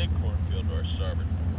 Big cornfield our starboard.